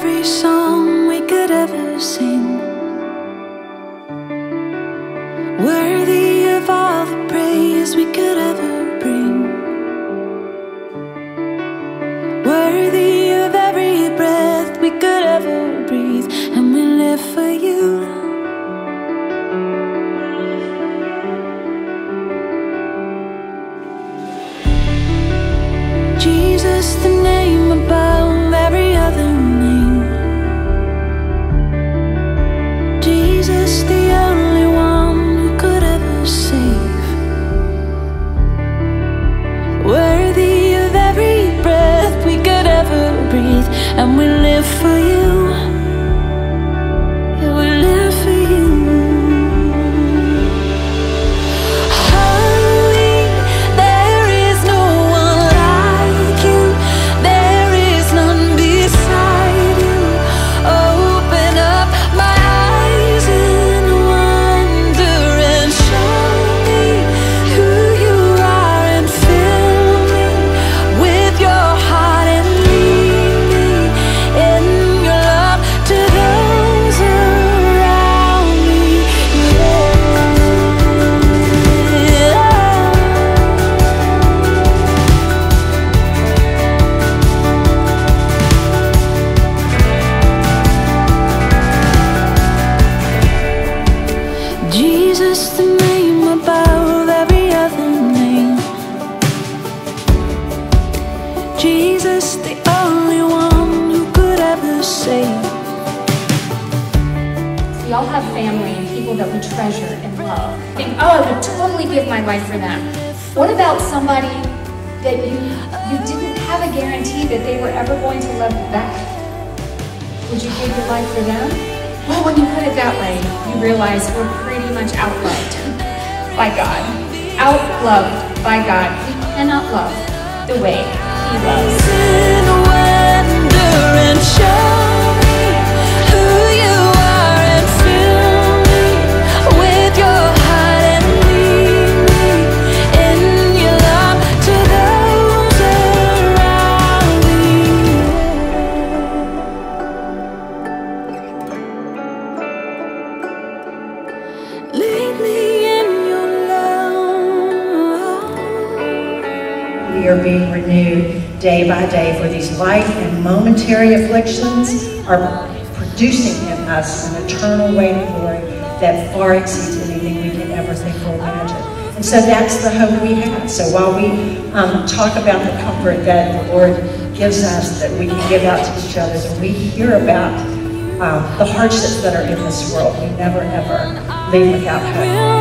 every song we could ever sing. Worthy of all the praise we could ever bring. Worthy of every breath we could ever breathe. And we live for you. And we live for you. Jesus, the only one who could ever save. We all have family and people that we treasure and love. Think, oh, I would totally give my life for them. What about somebody that you you didn't have a guarantee that they were ever going to love you back? Would you give your life for them? Well, when you put it that way, you realize we're pretty much outloved by God. Outloved by God. We cannot love the way He loves. We are being renewed day by day, for these light and momentary afflictions are producing in us an eternal weight of glory that far exceeds anything we can ever think or imagine. And so that's the hope we have. So while we um, talk about the comfort that the Lord gives us, that we can give out to each other, and we hear about uh, the hardships that are in this world, we never ever leave without hope.